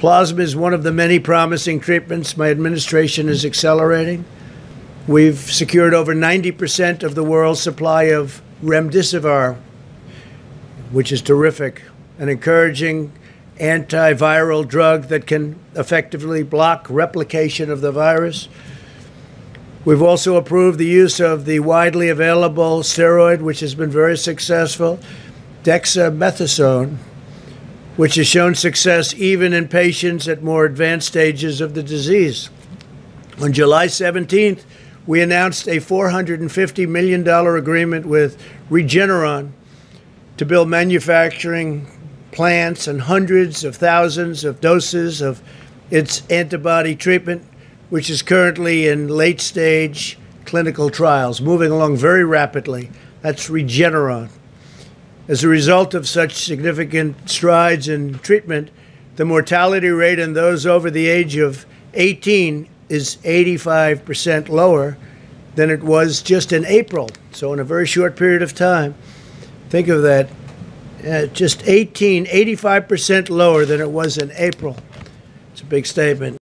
Plasma is one of the many promising treatments my administration is accelerating. We've secured over 90% of the world's supply of remdesivir, which is terrific, an encouraging antiviral drug that can effectively block replication of the virus. We've also approved the use of the widely available steroid, which has been very successful, dexamethasone, which has shown success even in patients at more advanced stages of the disease. On July 17th, we announced a $450 million agreement with Regeneron to build manufacturing plants and hundreds of thousands of doses of its antibody treatment, which is currently in late stage clinical trials, moving along very rapidly. That's Regeneron. As a result of such significant strides in treatment, the mortality rate in those over the age of 18 is 85% lower than it was just in April. So, in a very short period of time, think of that uh, just 18, 85% lower than it was in April. It's a big statement.